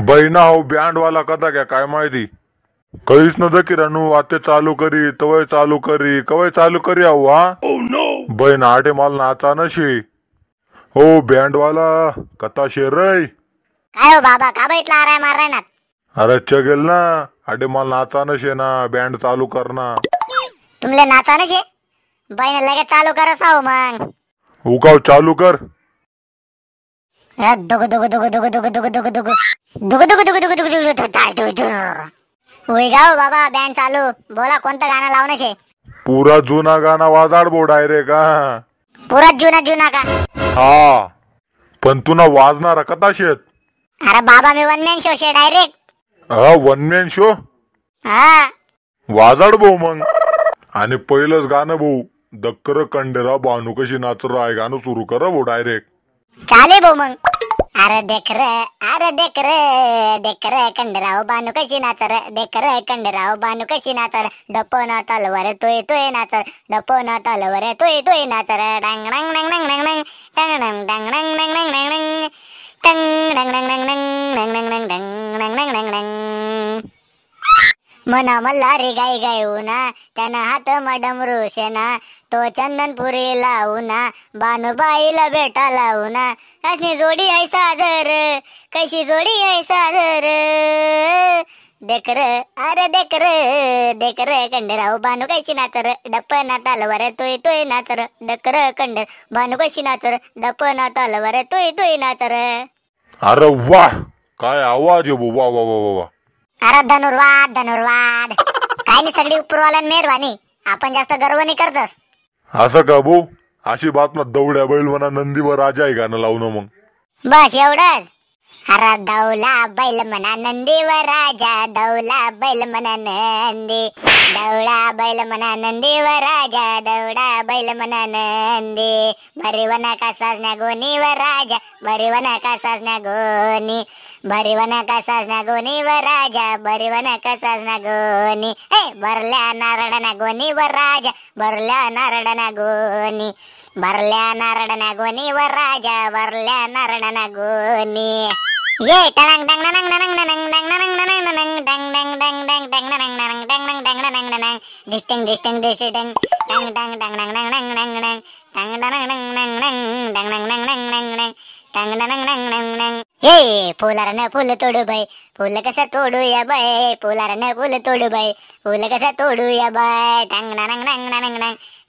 बहिणा हो बँडवाला कदा क्या काय माहिती? कळीच न की रानू आता चालू करी तवय चालू करी कवय चालू करी आहो हा? बहीण आटे माल नाचा नशी. हो बँडवाला कथा शेर रे. काय हो बाबा का बैठला आराय माराय ना अरे चगेल ना. आटे माल नाचा नशे ना बँड चालू करना तुमले नाचा ना शे बहीण लगेच चालू करस आहो मग. उकाव चालू कर. दुगु दुगु दुगु दुगु दुगु दुगु दुगु दुगु दुगु दुगु होय गाव बाबा बँड चालू बोला कोणतं गाणं लावणं शे पुरा जुना गाणा वाजाड बो डायरेक्ट हा पुरा जुना जुना का हा पण तुना वाजणारा कथा शेत अरे बाबा मी वन मॅन शो शे डायरेक्ट हा वन मॅन शो हा वाजाड भाऊ मग आणि पहिलंच गाणं भाऊ दक्कर कंडेरा बानू कशी नाचर आहे गाणं सुरू कर भाऊ डायरेक्ट चाले भाऊ मग अरे देख रे अरे देख रे देख रे कंडराव बानू कशी नाचर देख रे कंडराव बानू कशी नाचर डपो ना तलवर तोय तोय नाचर डपो ना तलवर तोय तोय नाचर डांग डांग डांग डांग डांग डांग डांग डांग डांग डांग डांग डांग डांग डांग डांग डांग मना रे गाय गायऊना त्यानं हात मडम शेना तो चंदनपुरी लावूना बानुबाईला भेटा लावूना. कशी जोडी आहे सादर कशी जोडी आहे सादर. देख र अरे देख देखर देख कंडराव बानू कशी नाचर डप ना तालवर तोय तोय नाचर. डकर कंडर बानू कशी नाचर डप ना तालवर तोय तोय नाचर. अरे वा काय आवाज वा वा वा वा वा अरे धनुर्वाद धनुर्वाद. काय नाही सगळी उपरवाल्यान मेहरबानी? आपण जास्त गर्व नाही करतस. असं का भाऊ अशी बातम्या दौड्या बैल म्हणा नंदीवर राजा आहे गाणं लावणं मग बस एवढंच. अरे दौला बैल म्हणा नंदीवर राजा दौला बैल म्हणा नंदी। दौडा बैल म्हणा नंदीवर राजा दौडा बैल म्हणा नंदी। भरिवना का साजण्या गोनीवर राजा भरिवना का साजण्या गोनी। भरिवना का साजण्या गोनीवर राजा भरिवना का साजण्या गोनी। ए भरल्या नारळना गोनीवर राजा भरल्या नारळना गोनी। भरल्या नारळना गोनीवर राजा भरल्या नारळना गोनी ये टनंग डंग नंग नंग नंग डंग नंग नंग नंग डंग डंग डंग डंग डंग नंग नंग डंग नंग डंग नंग नंग डिस्टिंग डिस्टिंग डिस्टिंग डंग डंग डंग नंग नंग नंग नंग नंग डंग डंग नंग नंग नंग डंग नंग नंग नंग नंग नंग डंग डंग नंग नंग नंग ये फुलारनं फुल तोडू बाई फुल कसं तोडूया बाई फुलारनं फुल तोडू बाई फुल कसं तोडूया बाई डंग डंग नंग नंग नंग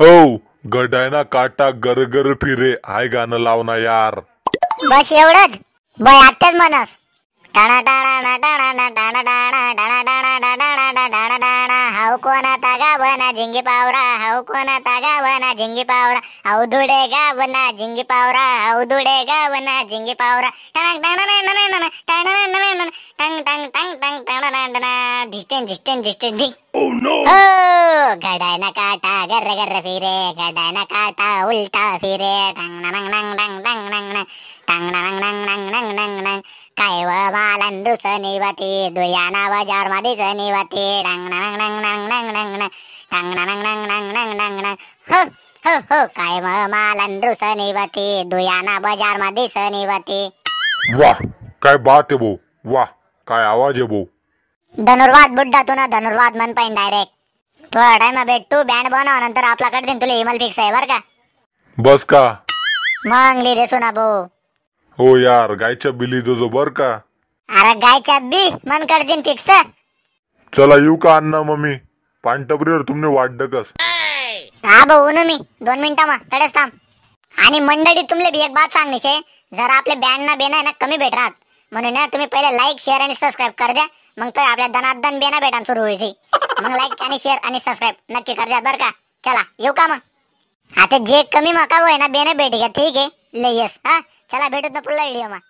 हो गडायना काटा गरगर फिरे. हाय गाणं लाव ना यार. बस एवढंच? बाय आत्ताच म्हणस. टाणा टाणा ना टाणा ना टाणा टाणा टाणा टाणा ना टाणा ना टाणा टाणा हाऊ कोणा ता गावना झिंगी पावरा हाऊ कोणा ता गावना झिंगी पावरा हाऊ धुडे गावना झिंगी पावरा हाऊ धुडे गावना झिंगी पावरा टाणा टाणा ना ना ना टाणा ना ना ना टंग टंग टंग टंग टाणा ना ना झिस्टेन झिस्टेन झिस्टेन झिंग ओ नो गडायना काटा गर्र गर्र फिरे गडायना काटा उलटा फिरे टंग नंग नंग नंग नंग नंग नंग टंग नंग नंग नंग नंग नंग नंग काय व बालन दुसनी वती दुयाना बजारमध्ये सनी वती टंग नंग नंग नंग नंग नंग नंग टंग नंग नंग नंग नंग नंग नंग हो हो हो काय व मालन दुसनी वती दुयाना बजारमध्ये सनी वती वा काय बात आहे भाऊ वा काय आवाज आहे भाऊ धनुर्वाद बुड्डा तू ना धनुर्वाद मन पाहिजे डायरेक्ट थोडा टाइम भेटू बँड बनव नंतर आपला कडे तुला इमेल फिक्स आहे बर का? बस का? मग लिहिदे सुना भाऊ. हो यार गायच्या बिली जो बर का? अरे गायच्या बी मन कडतीन फिक्स चला येऊ का अण्णा मम्मी? पानटपरीवर तुमने वाट कस हा भाऊ ऊन मी. दोन मिनिटा मा तडेच थांब. आणि मंडळी तुमले बी एक बात सांग निशे जरा आपले बँड ना बेना आहे ना कमी भेट राहत. म्हणून ना तुम्ही पहिले लाईक शेअर आणि सबस्क्राईब कर द्या. मग तर आपल्या दनादन बेना भेटान सुरू होईल मग लाईक आणि शेअर आणि सबस्क्राईब नक्की कर द्या बरं का? चला येऊ का मग? आता जे कमी मका होय ना बेना भेटी का ठीक आहे? लय येस हा? चला भेटत ना पुढला व्हिडिओ मग